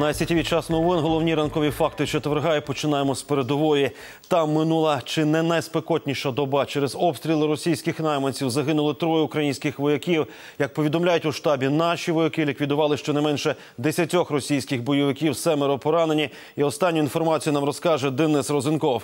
На сітіві час новин головні ранкові факти четверга і починаємо з передової. Там минула чи не найспекотніша доба. Через обстріли російських найманців загинули троє українських вояків. Як повідомляють у штабі, наші вояки ліквідували щонайменше десятьох російських бойовиків, семеро поранені. І останню інформацію нам розкаже Денис Розенков.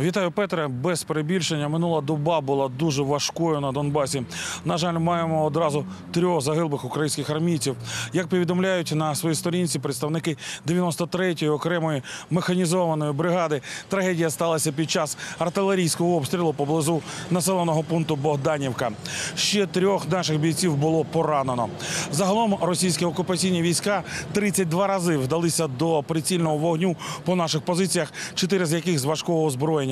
Вітаю, Петре. Без перебільшення минула доба була дуже важкою на Донбасі. На жаль, маємо одразу трьох загиблих українських армійців. Як повідомляють на своїй сторінці представники 93-ї окремої механізованої бригади, трагедія сталася під час артилерійського обстрілу поблизу населеного пункту Богданівка. Ще трьох наших бійців було поранено. Загалом російські окупаційні війська 32 рази вдалися до прицільного вогню по наших позиціях, чотири з яких з важкого озброєння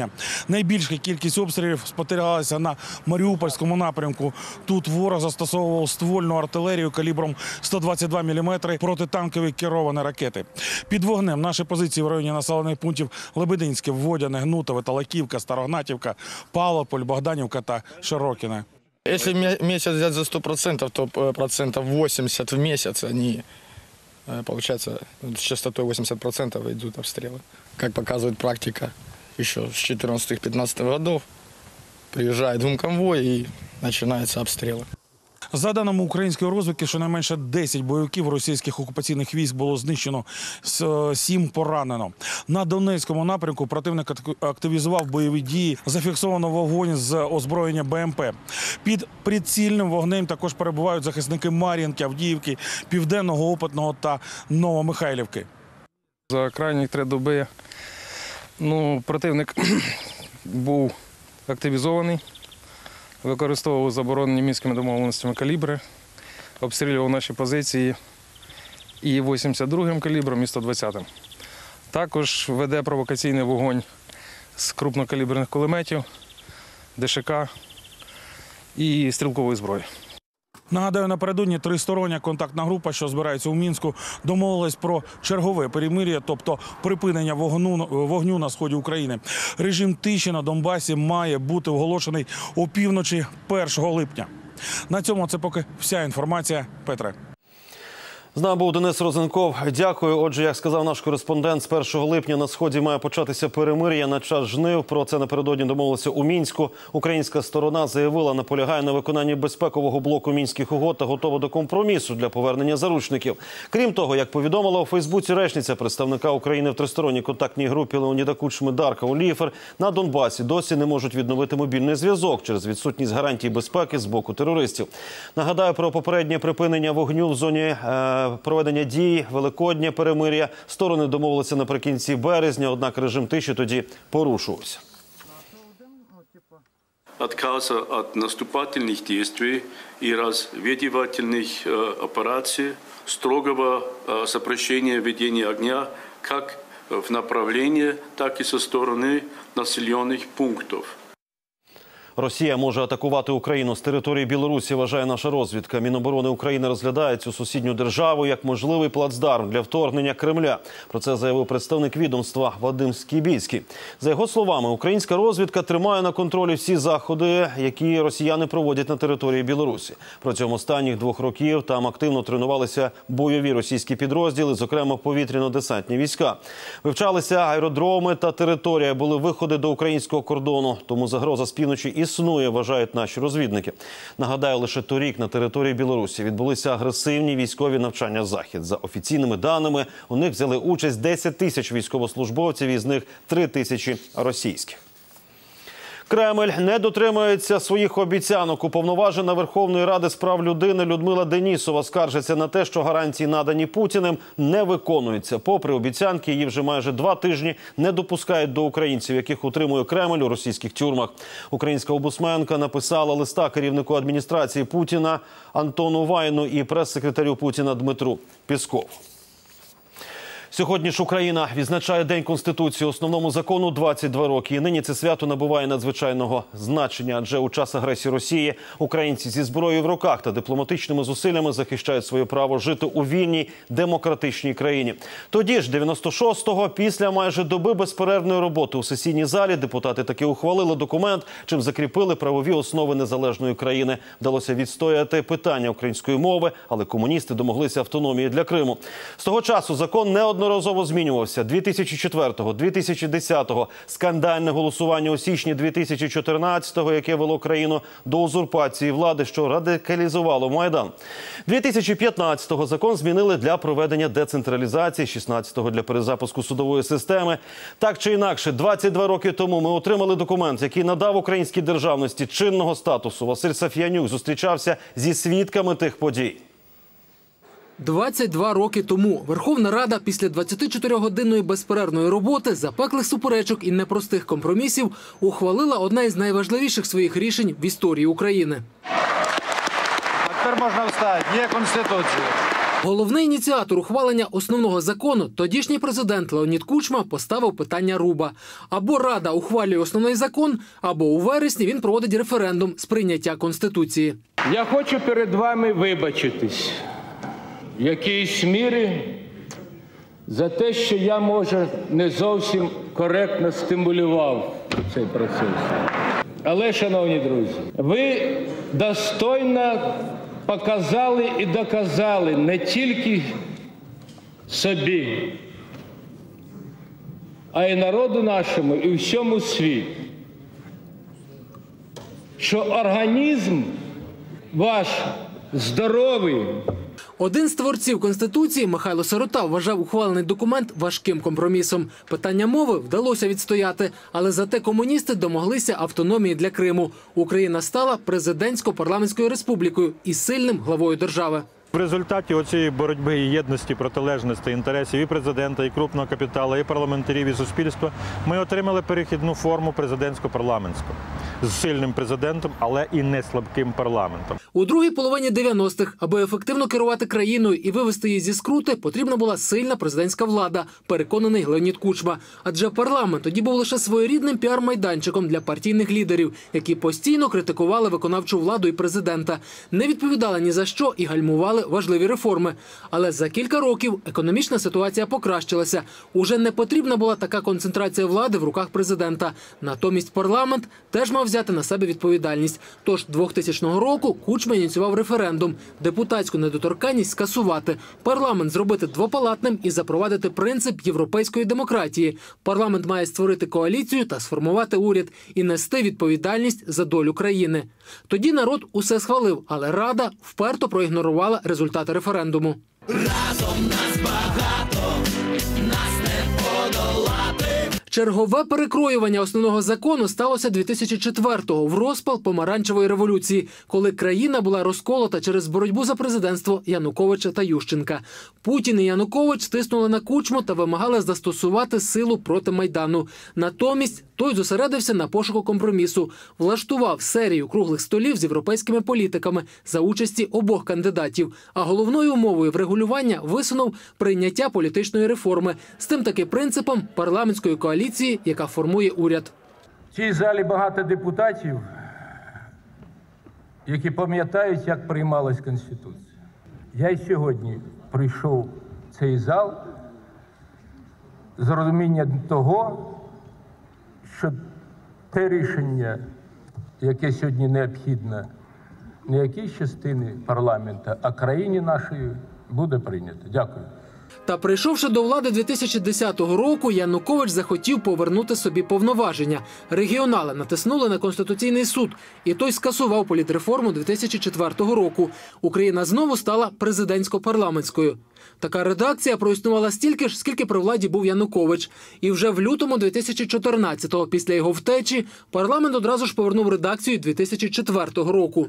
Найбільша кількість обстрілів спостерігалася на Маріупольському напрямку. Тут ворог застосовував ствольну артилерію калібром 122 мм протитанкові керовані ракети. Під вогнем наші позиції в районі населених пунктів Лебединське, Вводяне, Гнутове, Талаківка, Старогнатівка, Павлополь, Богданівка та Широкіне. Если ме- месяц взять за 100%, то э, процентов 80 в месяц они, э, получается, с частотой 80% идут обстрелы. Как показывает практика, еще с 14-15 годов приезжает гумконвой и начинаются обстрелы. За даними української розвідки, щонайменше 10 бойовиків російських окупаційних військ було знищено, с- сім поранено. На Донецькому напрямку противник ак- активізував бойові дії. Зафіксовано вогонь з озброєння БМП. Під прицільним вогнем також перебувають захисники Мар'їнки, Авдіївки, Південного Опитного та Новомихайлівки. За крайні три доби ну, противник був активізований, використовував заборонені мінськими домовленостями калібри, обстрілював наші позиції і 82-м калібром, і 120-м. Також веде провокаційний вогонь з крупнокаліберних кулеметів, ДШК і стрілкової зброї. Нагадаю, напередодні тристороння контактна група, що збирається у мінську, домовилась про чергове перемир'я, тобто припинення вогну вогню на сході України. Режим тиші на Донбасі має бути оголошений опівночі 1 липня. На цьому це поки вся інформація. Петре. З нами був Денис Розенков. Дякую. Отже, як сказав наш кореспондент, з 1 липня на сході має початися перемир'я на час жнив. Про це напередодні домовилися у мінську. Українська сторона заявила, наполягає на виконанні безпекового блоку мінських угод та готова до компромісу для повернення заручників. Крім того, як повідомила у Фейсбуці речниця представника України в тристоронній контактній групі Леоніда Кучми Дарка Оліфер, на Донбасі досі не можуть відновити мобільний зв'язок через відсутність гарантій безпеки з боку терористів. Нагадаю про попереднє припинення вогню в зоні. Е, проведення дій, великоднє перемир'я. Сторони домовилися наприкінці березня, однак режим тиші тоді порушувався. отказа от наступательных действий и разведывательных э, операций, строгого э, запрещения ведения огня как в направлении, так и со стороны населенных пунктов. Росія може атакувати Україну з території Білорусі. Вважає наша розвідка. Міноборони України розглядає цю сусідню державу як можливий плацдарм для вторгнення Кремля. Про це заявив представник відомства Вадим Скібіцький. За його словами, українська розвідка тримає на контролі всі заходи, які росіяни проводять на території Білорусі. Протягом останніх двох років там активно тренувалися бойові російські підрозділи, зокрема повітряно-десантні війська. Вивчалися аеродроми та територія. Були виходи до українського кордону. Тому загроза з півночі існує, вважають наші розвідники. Нагадаю, лише торік на території Білорусі відбулися агресивні військові навчання захід. За офіційними даними у них взяли участь 10 тисяч військовослужбовців, із них 3 тисячі російських. Кремль не дотримується своїх обіцянок. Уповноважена Верховної Ради з прав людини Людмила Денісова скаржиться на те, що гарантії надані Путіним не виконуються. Попри обіцянки, її вже майже два тижні не допускають до українців, яких утримує Кремль у російських тюрмах. Українська обусменка написала листа керівнику адміністрації Путіна Антону Вайну і прес-секретарю Путіна Дмитру Піскову. Сьогодні ж Україна відзначає День Конституції, основному закону 22 роки. І нині це свято набуває надзвичайного значення. Адже у час агресії Росії українці зі зброєю в руках та дипломатичними зусиллями захищають своє право жити у вільній демократичній країні. Тоді ж, 96-го, після майже доби безперервної роботи у сесійній залі, депутати таки ухвалили документ, чим закріпили правові основи незалежної країни. Вдалося відстояти питання української мови, але комуністи домоглися автономії для Криму. З того часу закон неодноразово змінювався. 2004-го, 2010-го, скандальне голосування у січні 2014-го, яке вело країну до узурпації влади, що радикалізувало майдан. 2015-го закон змінили для проведення децентралізації, 16-го для перезапуску судової системи. Так чи інакше, 22 роки тому ми отримали документ, який надав українській державності чинного статусу. Василь Саф'янюк зустрічався зі свідками тих подій. 22 роки тому Верховна Рада після 24-годинної безперервної роботи, запеклих суперечок і непростих компромісів ухвалила одне із найважливіших своїх рішень в історії України. А тепер можна встати. Є конституція. Головний ініціатор ухвалення основного закону, тодішній президент Леонід Кучма, поставив питання руба: або Рада ухвалює основний закон, або у вересні він проводить референдум з прийняття конституції. Я хочу перед вами вибачитись в якійсь мірі за те, що я, може, не зовсім коректно стимулював цей процес. Але, шановні друзі, ви достойно показали і доказали не тільки собі, а й народу нашому і всьому світу, що організм ваш здоровий, Один з творців конституції Михайло Сирота вважав ухвалений документ важким компромісом. Питання мови вдалося відстояти, але зате комуністи домоглися автономії для Криму. Україна стала президентсько-парламентською республікою і сильним главою держави. В результаті оцієї боротьби і єдності протилежності інтересів і президента, і крупного капіталу, і парламентарів, і суспільства ми отримали перехідну форму президентсько-парламентську з сильним президентом, але і не слабким парламентом. У другій половині 90-х, аби ефективно керувати країною і вивести її зі скрути, потрібна була сильна президентська влада, переконаний Леонід Кучма. Адже парламент тоді був лише своєрідним піар-майданчиком для партійних лідерів, які постійно критикували виконавчу владу і президента, не відповідали ні за що і гальмували важливі реформи. Але за кілька років економічна ситуація покращилася. Уже не потрібна була така концентрація влади в руках президента. Натомість парламент теж мав взяти на себе відповідальність. Тож 2000 року Кучма ініціював референдум, депутатську недоторканність скасувати, парламент зробити двопалатним і запровадити принцип європейської демократії. Парламент має створити коаліцію та сформувати уряд і нести відповідальність за долю країни. Тоді народ усе схвалив, але рада вперто проігнорувала результати референдуму. Разом нас багато нас не подолати. Чергове перекроювання основного закону сталося 2004-го в розпал помаранчевої революції, коли країна була розколота через боротьбу за президентство Януковича та Ющенка. Путін і Янукович тиснули на кучму та вимагали застосувати силу проти майдану. Натомість той зосередився на пошуку компромісу, влаштував серію круглих столів з європейськими політиками за участі обох кандидатів. А головною умовою врегулювання висунув прийняття політичної реформи з тим таки принципом парламентської коаліції, яка формує уряд. В цій залі багато депутатів, які пам'ятають, як приймалась Конституція. Я й сьогодні прийшов в цей зал з розумінням того, що те рішення, яке сьогодні необхідне не якійсь частини парламенту, а країні нашої, буде прийнято. Дякую. Та прийшовши до влади 2010 року, Янукович захотів повернути собі повноваження. Регіонали натиснули на конституційний суд, і той скасував політреформу 2004 року. Україна знову стала президентсько-парламентською. Така редакція проіснувала стільки ж, скільки при владі був Янукович. І вже в лютому 2014-го, після його втечі, парламент одразу ж повернув редакцію 2004 року.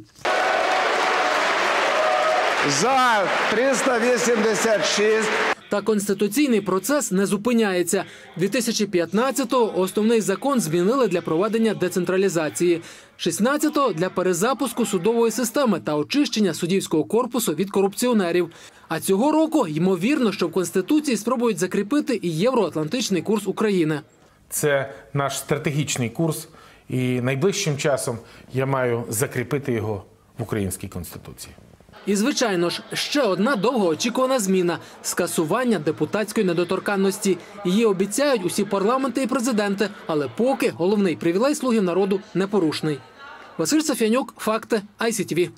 За 386. Та конституційний процес не зупиняється. 2015-го основний закон змінили для проведення децентралізації. 16-го – для перезапуску судової системи та очищення суддівського корпусу від корупціонерів. А цього року ймовірно, що в конституції спробують закріпити і євроатлантичний курс України. Це наш стратегічний курс, і найближчим часом я маю закріпити його в українській конституції. І, звичайно ж, ще одна довгоочікувана зміна скасування депутатської недоторканності. Її обіцяють усі парламенти і президенти, але поки головний привілей слугів народу непорушний. Василь Сафянюк, факти ICTV.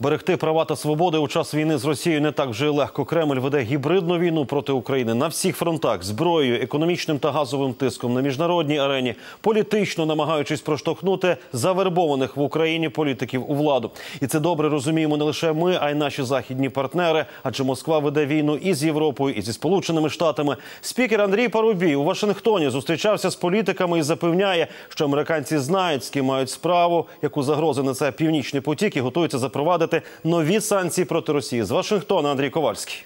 Берегти права та свободи у час війни з Росією не так вже легко. Кремль веде гібридну війну проти України на всіх фронтах зброєю, економічним та газовим тиском на міжнародній арені, політично намагаючись проштовхнути завербованих в Україні політиків у владу. І це добре розуміємо не лише ми, а й наші західні партнери. Адже Москва веде війну і з Європою, і зі Сполученими Штатами. Спікер Андрій Парубій у Вашингтоні зустрічався з політиками і запевняє, що американці знають, з ким мають справу, яку загрозу несе північний потік і готуються запровадити нові санкції проти Росії. З Вашингтона Андрій Ковальський.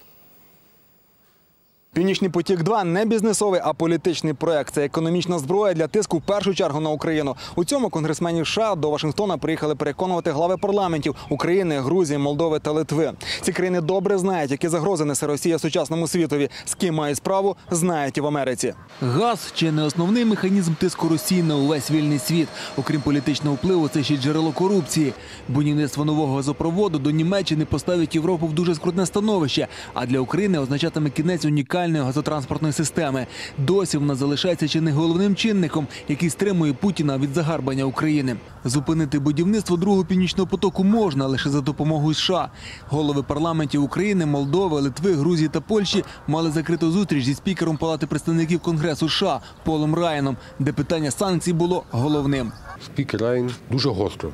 Північний потік 2 не бізнесовий, а політичний проект. Це економічна зброя для тиску в першу чергу на Україну. У цьому конгресменів США до Вашингтона приїхали переконувати глави парламентів України, Грузії, Молдови та Литви. Ці країни добре знають, які загрози несе Росія сучасному світові. З ким має справу, знають і в Америці. Газ чи не основний механізм тиску Росії на увесь вільний світ. Окрім політичного впливу, це ще джерело корупції. Будівництво нового газопроводу до Німеччини поставить Європу в дуже скрутне становище. А для України означатиме кінець унікальної газотранспортної системи. Досі вона залишається чи не головним чинником, який стримує Путіна від загарбання України. Зупинити будівництво другого північного потоку можна лише за допомогою США. Голови парламентів України, Молдови, Литви, Грузії та Польщі мали закриту зустріч зі спікером Палати представників Конгресу США Полом Райаном, де питання санкцій було головним. Спікер Райн дуже гостро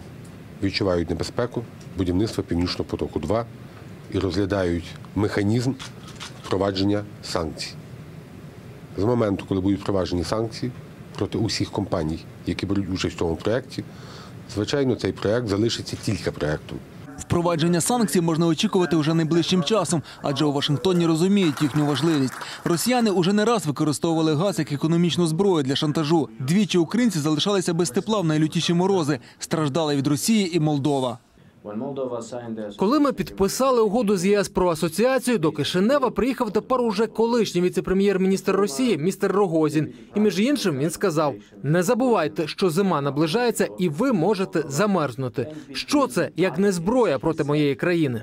відчувають небезпеку будівництва Північного потоку 2 і розглядають механізм впровадження санкцій. З моменту, коли будуть впроваджені санкції проти усіх компаній, які беруть участь в цьому проєкті, звичайно, цей проєкт залишиться тільки проєктом. Впровадження санкцій можна очікувати вже найближчим часом, адже у Вашингтоні розуміють їхню важливість. Росіяни уже не раз використовували газ як економічну зброю для шантажу. Двічі українці залишалися без тепла в найлютіші морози. Страждали від Росії і Молдова. Коли ми підписали угоду з ЄС про асоціацію, до Кишинева приїхав тепер уже колишній віце-прем'єр-міністр Росії містер Рогозін. І між іншим він сказав: не забувайте, що зима наближається, і ви можете замерзнути. Що це як не зброя проти моєї країни?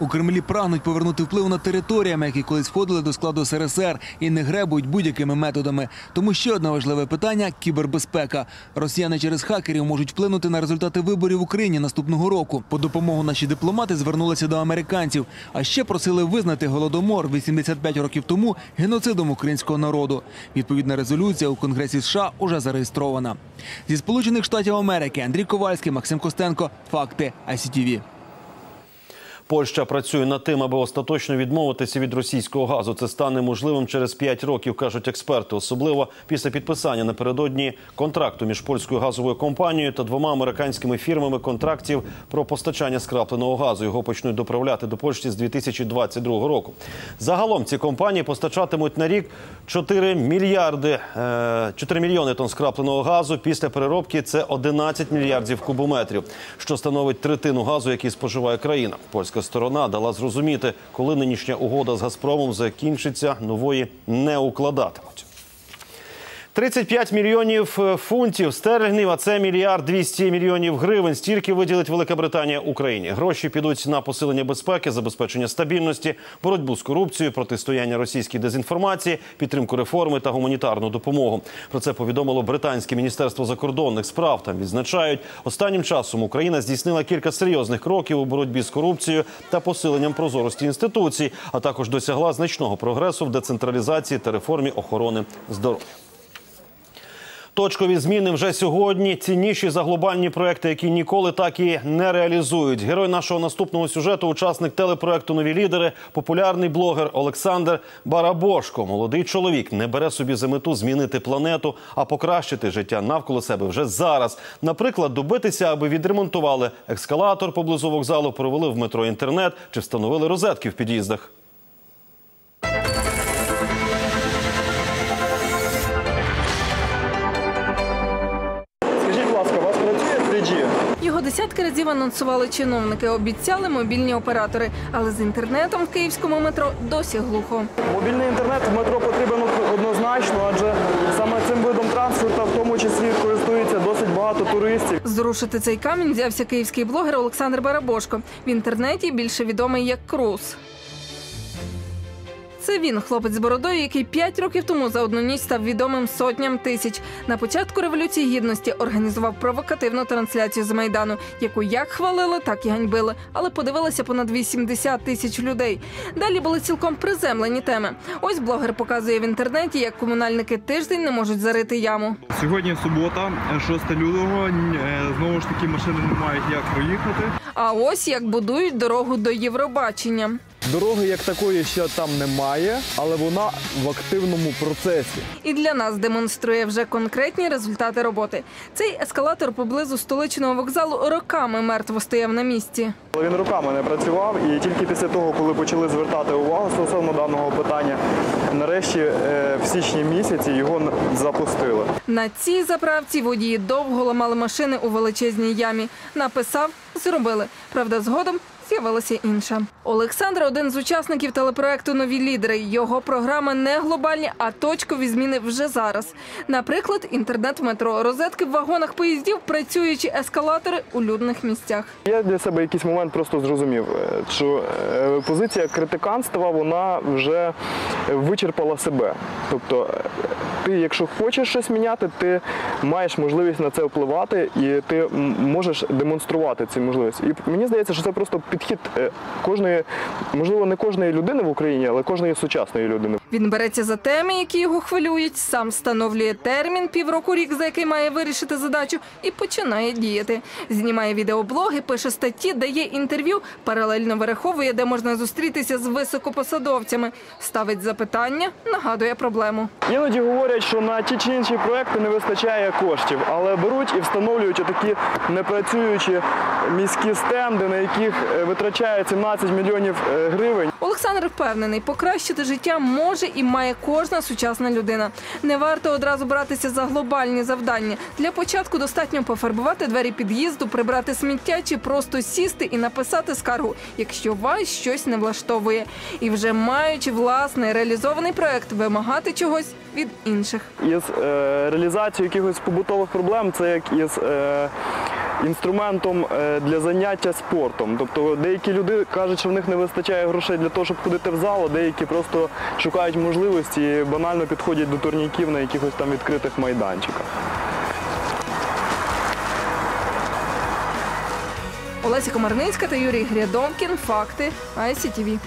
У Кремлі прагнуть повернути вплив над територіями, які колись входили до складу СРСР, і не гребують будь-якими методами. Тому ще одне важливе питання кібербезпека. Росіяни через хакерів можуть вплинути на результати виборів в Україні наступного року. По допомогу наші дипломати звернулися до американців, а ще просили визнати голодомор 85 років тому геноцидом українського народу. Відповідна резолюція у Конгресі США уже зареєстрована. Зі Сполучених Штатів Америки Андрій Ковальський, Максим Костенко. Факти ICTV. Польща працює над тим, аби остаточно відмовитися від російського газу. Це стане можливим через 5 років, кажуть експерти, особливо після підписання напередодні контракту між польською газовою компанією та двома американськими фірмами контрактів про постачання скрапленого газу. Його почнуть доправляти до Польщі з 2022 року. Загалом ці компанії постачатимуть на рік 4 мільярди 4 мільйони тонн скрапленого газу. Після переробки це 11 мільярдів кубометрів, що становить третину газу, який споживає країна. Польська сторона дала зрозуміти, коли нинішня угода з Газпромом закінчиться, нової не укладатимуть. 35 мільйонів е, фунтів стерлінгів, а це мільярд 200 мільйонів гривень. Стільки виділить Велика Британія Україні. Гроші підуть на посилення безпеки, забезпечення стабільності, боротьбу з корупцією, протистояння російській дезінформації, підтримку реформи та гуманітарну допомогу. Про це повідомило британське міністерство закордонних справ. Там відзначають, останнім часом Україна здійснила кілька серйозних кроків у боротьбі з корупцією та посиленням прозорості інституцій, а також досягла значного прогресу в децентралізації та реформі охорони здоров'я. Точкові зміни вже сьогодні цінніші за глобальні проекти, які ніколи так і не реалізують. Герой нашого наступного сюжету, учасник телепроекту Нові лідери, популярний блогер Олександр Барабошко. Молодий чоловік не бере собі за мету змінити планету, а покращити життя навколо себе вже зараз. Наприклад, добитися, аби відремонтували ескалатор поблизу вокзалу, провели в метро інтернет чи встановили розетки в під'їздах. Десятки разів анонсували чиновники, обіцяли мобільні оператори. Але з інтернетом в київському метро досі глухо. Мобільний інтернет в метро потрібен однозначно, адже саме цим видом транспорту в тому числі користується досить багато туристів. Зрушити цей камінь взявся київський блогер Олександр Барабошко. В інтернеті більше відомий як Круз. Це він, хлопець з бородою, який п'ять років тому за одну ніч став відомим сотням тисяч. На початку революції гідності організував провокативну трансляцію з майдану, яку як хвалили, так і ганьбили. Але подивилися понад 80 тисяч людей. Далі були цілком приземлені теми. Ось блогер показує в інтернеті, як комунальники тиждень не можуть зарити яму. Сьогодні субота, 6 лютого. е, Знову ж таки, машини не мають як проїхати. А ось як будують дорогу до Євробачення. Дороги як такої ще там немає, але вона в активному процесі. І для нас демонструє вже конкретні результати роботи. Цей ескалатор поблизу столичного вокзалу роками мертво стояв на місці. Він руками не працював, і тільки після того, коли почали звертати увагу стосовно даного питання, нарешті е, в січні місяці його запустили. На цій заправці водії довго ламали машини у величезній ямі. Написав, зробили. Правда, згодом. З'явилася інша. Олександр один з учасників телепроекту Нові лідери. Його програми не глобальні, а точкові зміни вже зараз. Наприклад, інтернет в метро, розетки в вагонах поїздів, працюючі ескалатори у людних місцях. Я для себе якийсь момент просто зрозумів, е, що е, позиція критиканства вона вже вичерпала себе. Тобто, е, ти, якщо хочеш щось міняти, ти маєш можливість на це впливати і ти можеш демонструвати ці можливості. І мені здається, що це просто підхід е, кожної, можливо, не кожної людини в Україні, але кожної сучасної людини. Він береться за теми, які його хвилюють, сам встановлює термін півроку рік, за який має вирішити задачу, і починає діяти. Знімає відеоблоги, пише статті, дає інтерв'ю, паралельно вираховує, де можна зустрітися з високопосадовцями, ставить запитання, нагадує проблему. Іноді говорять, що на ті чи інші проекти не вистачає коштів, але беруть і встановлюють такі непрацюючі міські стенди, на яких е, витрачають 17 мільйонів е, гривень. Олександр впевнений, покращити життя може і має кожна сучасна людина. Не варто одразу братися за глобальні завдання. Для початку достатньо пофарбувати двері під'їзду, прибрати сміття чи просто сісти і написати скаргу, якщо вас щось не влаштовує. І вже маючи власний реалізований проект, вимагати чогось від інших. Із е, реалізацією якихось побутових проблем це як із е, інструментом е, для заняття спортом. Тобто деякі люди кажуть, що в них не вистачає грошей для того, щоб ходити в зал, а деякі просто шукають можливості і банально підходять до турніків на якихось там відкритих майданчиках. Олеся Комарницька та Юрій Грядомкін. Факти ICTV.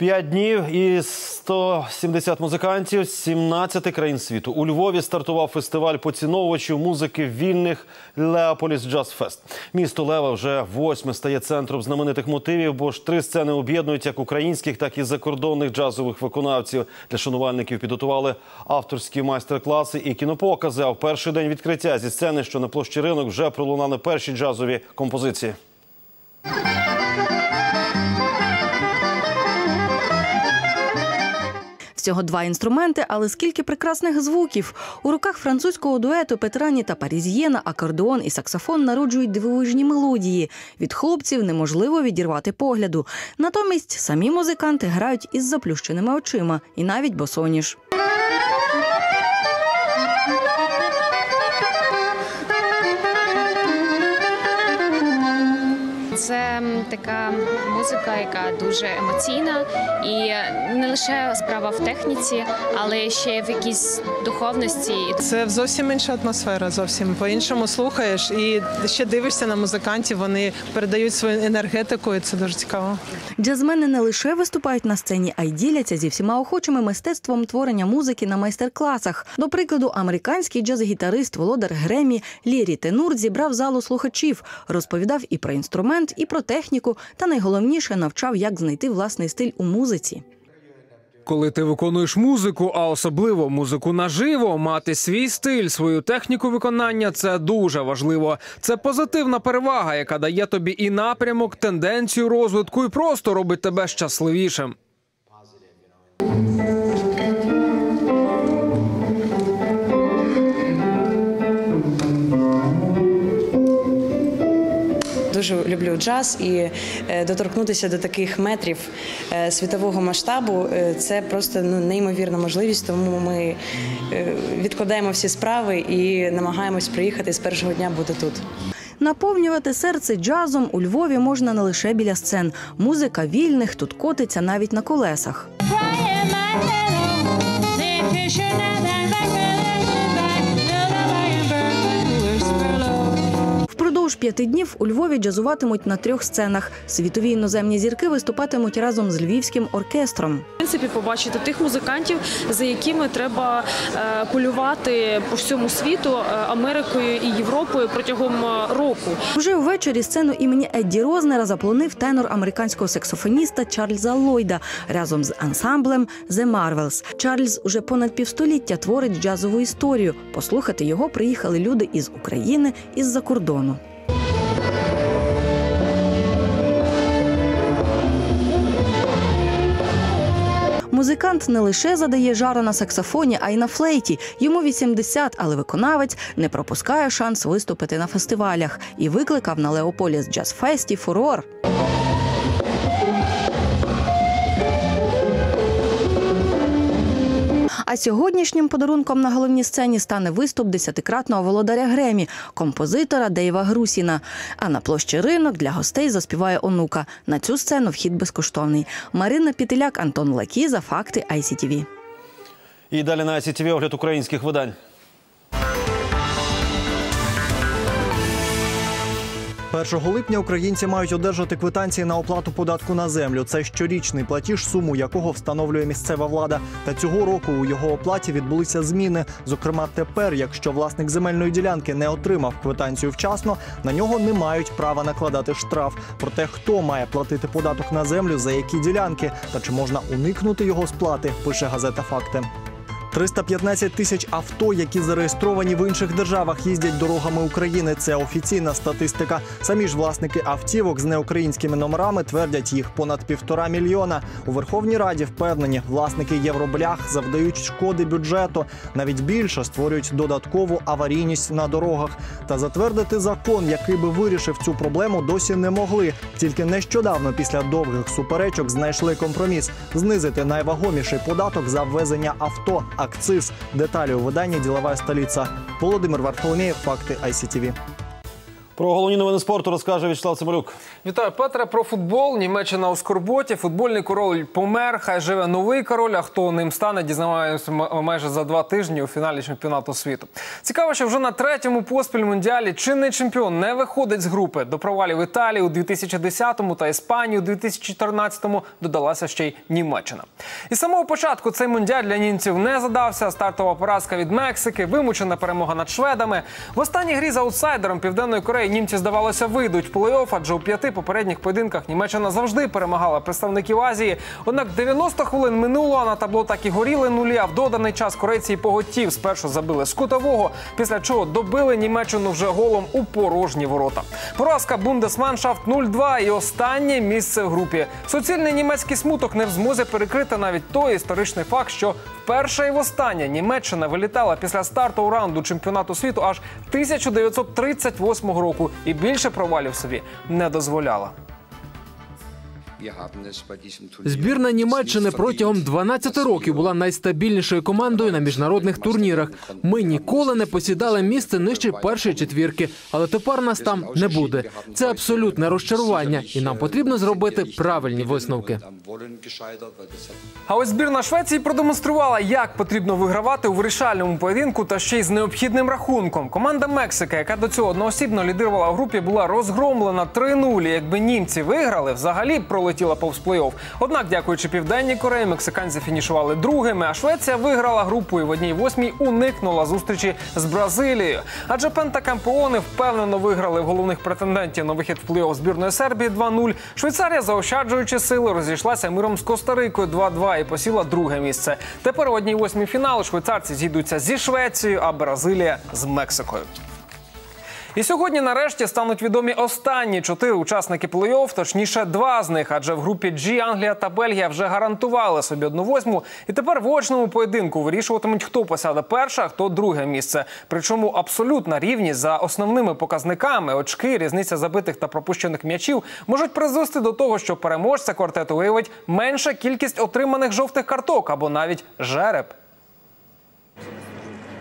П'ять днів і 170 музикантів з 17 країн світу. У Львові стартував фестиваль поціновувачів музики вільних Леополіс Джаз Фест. Місто Лева вже восьме стає центром знаменитих мотивів, бо ж три сцени об'єднують як українських, так і закордонних джазових виконавців. Для шанувальників підготували авторські майстер-класи і кінопокази. А в перший день відкриття зі сцени, що на площі ринок, вже пролунали перші джазові композиції. Всього два інструменти, але скільки прекрасних звуків. У руках французького дуету Петрані та Парізьєна акордеон і саксофон народжують дивовижні мелодії. Від хлопців неможливо відірвати погляду. Натомість самі музиканти грають із заплющеними очима і навіть босоніж. Це така музика, яка дуже емоційна, і не лише справа в техніці, але ще в якійсь духовності. Це зовсім інша атмосфера, зовсім по-іншому слухаєш і ще дивишся на музикантів. Вони передають свою енергетику, і це дуже цікаво. Джазмени не лише виступають на сцені, а й діляться зі всіма охочими мистецтвом творення музики на майстер-класах. До прикладу, американський джаз-гітарист Володар Гремі Лірі Тенур зібрав залу слухачів, розповідав і про інструмент, і про техніку, та найголовніше навчав, як знайти власний стиль у музиці. Коли ти виконуєш музику, а особливо музику наживо, мати свій стиль, свою техніку виконання це дуже важливо. Це позитивна перевага, яка дає тобі і напрямок, тенденцію розвитку, і просто робить тебе щасливішим. Дуже люблю джаз і е, доторкнутися до таких метрів е, світового масштабу е, це просто ну неймовірна можливість. Тому ми відкладаємо всі справи і намагаємось приїхати з першого дня бути тут. Наповнювати серце джазом у Львові можна не лише біля сцен. Музика вільних тут котиться навіть на колесах. П'яти днів у Львові джазуватимуть на трьох сценах. Світові іноземні зірки виступатимуть разом з львівським оркестром. В принципі, побачити тих музикантів, за якими треба е, полювати по всьому світу е, Америкою і Європою протягом е, року. Вже ввечері сцену імені Едді Рознера заполонив тенор американського саксофоніста Чарльза Ллойда разом з ансамблем The Marvels. Чарльз уже понад півстоліття творить джазову історію. Послухати його приїхали люди із України і з-за кордону. Музикант не лише задає жару на саксофоні, а й на флейті. Йому 80, але виконавець не пропускає шанс виступити на фестивалях і викликав на Леополіс Джаз Фесті фурор. А сьогоднішнім подарунком на головній сцені стане виступ десятикратного володаря Гремі, композитора Дейва Грусіна. А на площі ринок для гостей заспіває онука. На цю сцену вхід безкоштовний. Марина Пітеляк, Антон Лакіза, факти ICTV. І далі на ICTV огляд українських видань. 1 липня українці мають одержати квитанції на оплату податку на землю. Це щорічний платіж, суму якого встановлює місцева влада. Та цього року у його оплаті відбулися зміни. Зокрема, тепер, якщо власник земельної ділянки не отримав квитанцію вчасно, на нього не мають права накладати штраф. Проте хто має платити податок на землю, за які ділянки та чи можна уникнути його сплати, пише газета Факти. 315 тисяч авто, які зареєстровані в інших державах, їздять дорогами України. Це офіційна статистика. Самі ж власники автівок з неукраїнськими номерами твердять їх понад півтора мільйона. У Верховній Раді впевнені, власники євроблях завдають шкоди бюджету. Навіть більше створюють додаткову аварійність на дорогах. Та затвердити закон, який би вирішив цю проблему, досі не могли. Тільки нещодавно, після довгих суперечок, знайшли компроміс знизити найвагоміший податок за ввезення авто акциз. Деталі у виданні Ділова столиця. Володимир Варфоломєєв, факти ICTV. Про головні новини спорту розкаже Вячеслав Цималюк. Вітаю, Петре. Про футбол. Німеччина у скорботі. Футбольний король помер. Хай живе новий король. А хто ним стане, дізнаємося майже за два тижні у фіналі чемпіонату світу. Цікаво, що вже на третьому поспіль мундіалі чинний чемпіон не виходить з групи. До провалів Італії у 2010-му та Іспанії у 2014-му додалася ще й Німеччина. І з самого початку цей мундіаль для німців не задався. Стартова поразка від Мексики, вимучена перемога над шведами. В останній грі з аутсайдером Південної Кореї німці, здавалося, вийдуть в плей-офф, адже у п'яти попередніх поєдинках Німеччина завжди перемагала представників Азії. Однак 90 хвилин минуло, а на табло так і горіли нулі. А в доданий час корейці поготів спершу забили з кутового, після чого добили Німеччину вже голом у порожні ворота. Поразка Бундесманшафт 0-2 і останнє місце в групі. Суцільний німецький смуток не в змозі перекрити навіть той історичний факт, що вперше і востаннє Німеччина вилітала після старту раунду чемпіонату світу аж 1938 року і більше провалів собі не дозволяла. Збірна Німеччини протягом 12 років була найстабільнішою командою на міжнародних турнірах. Ми ніколи не посідали місце нижче першої четвірки, але тепер нас там не буде. Це абсолютне розчарування, і нам потрібно зробити правильні висновки. А ось збірна Швеції продемонструвала, як потрібно вигравати у вирішальному поєдинку та ще й з необхідним рахунком. Команда Мексики, яка до цього одноосібно лідирувала в групі, була розгромлена 3-0. Якби німці виграли, взагалі б пролетіла повз плей-офф. Однак, дякуючи південній Кореї, мексиканці фінішували другими. А Швеція виграла групу і в одній восьмій уникнула зустрічі з Бразилією. Адже пентакампіони впевнено виграли в головних претендентів на вихід в плей-офф збірної Сербії 2-0. Швейцарія, заощаджуючи сили, розійшлася миром з Коста-Рикою 2-2 і посіла друге місце. Тепер у одній восьмій фіналу швейцарці зійдуться зі Швецією, а Бразилія з Мексикою. І сьогодні нарешті стануть відомі останні чотири учасники плей-офф, точніше два з них, адже в групі G Англія та Бельгія вже гарантували собі одну восьму. І тепер в очному поєдинку вирішуватимуть, хто посяде перше, а хто друге місце. Причому абсолютна рівність за основними показниками очки, різниця забитих та пропущених м'ячів можуть призвести до того, що переможця квартету виявить менша кількість отриманих жовтих карток або навіть жереб.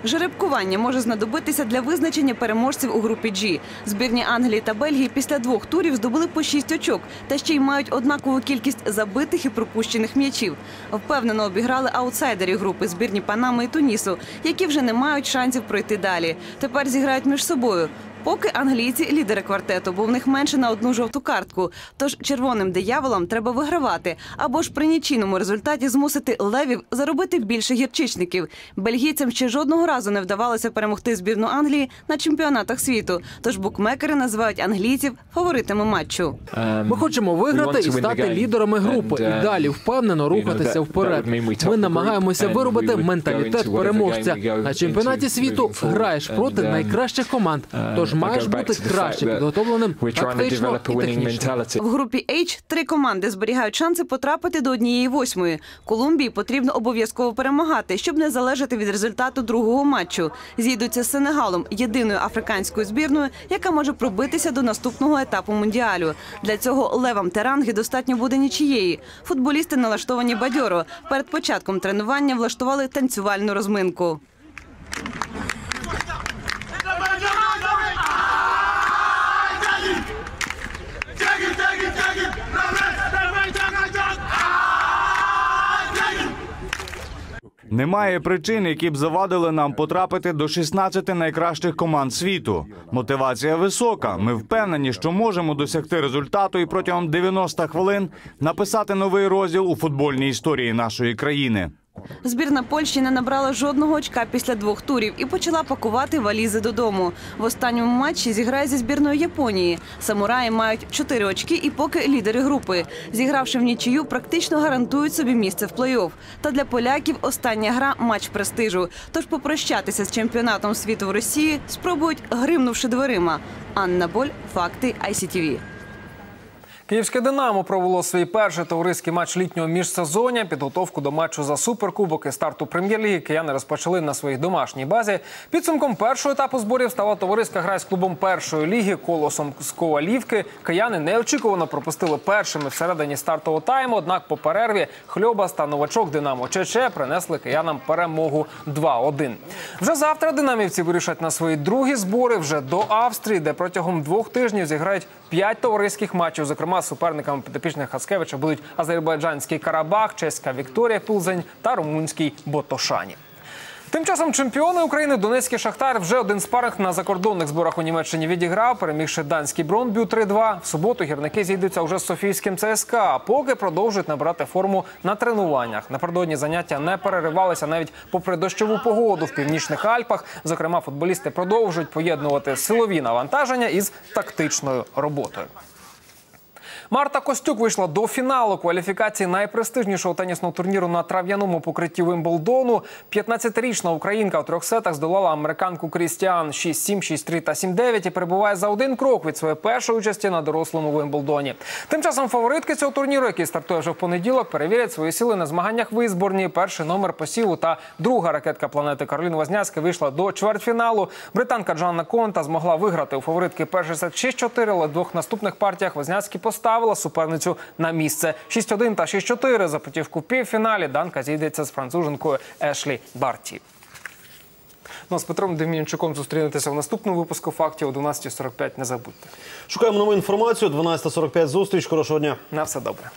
Жеребкування може знадобитися для визначення переможців у групі G. Збірні Англії та Бельгії після двох турів здобули по шість очок та ще й мають однакову кількість забитих і пропущених м'ячів. Впевнено обіграли аутсайдерів групи збірні Панами і Тунісу, які вже не мають шансів пройти далі. Тепер зіграють між собою. Поки англійці лідери квартету, бо в них менше на одну жовту картку. Тож червоним дияволам треба вигравати або ж при нічийному результаті змусити левів заробити більше гірчичників. Бельгійцям ще жодного разу не вдавалося перемогти збірну Англії на чемпіонатах світу. Тож букмекери називають англійців фаворитами матчу. Ми хочемо виграти і стати лідерами групи, і далі впевнено рухатися вперед. Ми намагаємося виробити менталітет переможця. На чемпіонаті світу граєш проти найкращих команд. Тож маєш бути краще підготовленим тактично і технічно. В групі H три команди зберігають шанси потрапити до однієї восьмої. Колумбії потрібно обов'язково перемагати, щоб не залежати від результату другого матчу. Зійдуться з Сенегалом, єдиною африканською збірною, яка може пробитися до наступного етапу мундіалю. Для цього левам Теранги достатньо буде нічієї. Футболісти налаштовані бадьоро. Перед початком тренування влаштували танцювальну розминку. Немає причин, які б завадили нам потрапити до 16 найкращих команд світу. Мотивація висока. Ми впевнені, що можемо досягти результату і протягом 90 хвилин написати новий розділ у футбольній історії нашої країни. Збірна Польщі не набрала жодного очка після двох турів і почала пакувати валізи додому. В останньому матчі зіграє зі збірною Японії. Самураї мають чотири очки і поки лідери групи. Зігравши в нічию, практично гарантують собі місце в плей-офф. Та для поляків остання гра матч престижу. Тож попрощатися з чемпіонатом світу в Росії спробують гримнувши дверима. Анна Боль, факти ICTV. Київське Динамо провело свій перший товариський матч літнього міжсезоння. Підготовку до матчу за суперкубок і старту прем'єр-ліги кияни розпочали на своїй домашній базі. Підсумком першого етапу зборів стала товариська гра з клубом першої ліги колосом з Ковалівки. Кияни неочікувано пропустили першими всередині стартового тайму. Однак по перерві Хльобас та новачок Динамо Чече принесли киянам перемогу 2-1. Вже завтра динамівці вирішать на свої другі збори вже до Австрії, де протягом двох тижнів зіграють п'ять товариських матчів. Зокрема, суперниками підопічних Хаскевича будуть азербайджанський Карабах, чеська Вікторія Пилзень та румунський Ботошані. Тим часом чемпіони України Донецький Шахтар вже один спаринг на закордонних зборах у Німеччині відіграв, перемігши данський Бронбю 3-2. В суботу гірники зійдуться вже з Софійським ЦСКА, поки продовжують набирати форму на тренуваннях. Напередодні заняття не переривалися навіть попри дощову погоду в північних Альпах. Зокрема, футболісти продовжують поєднувати силові навантаження із тактичною роботою. Марта Костюк вийшла до фіналу кваліфікації найпрестижнішого тенісного турніру на трав'яному покритті Вимблдону. 15-річна українка у трьох сетах здолала американку Крістіан 6-7, 6-3 та 7-9 і перебуває за один крок від своєї першої участі на дорослому Вимблдоні. Тим часом фаворитки цього турніру, який стартує вже в понеділок, перевірять свої сили на змаганнях в Ізборні. Перший номер посіву та друга ракетка планети Кароліна Возняцька вийшла до чвертьфіналу. Британка Джоанна Конта змогла виграти у фаворитки перший сет 6-4, але в двох наступних партіях Возняцький поставила суперницю на місце 6-1 та 6-4. За путівку в півфіналі Данка зійдеться з француженкою Ешлі Барті. Ну, а з Петром Демінчуком зустрінетеся в наступному випуску фактів о 12.45. Не забудьте. Шукаємо нову інформацію. 12.45 зустріч. Хорошого дня. На все добре.